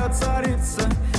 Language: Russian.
твоя царица.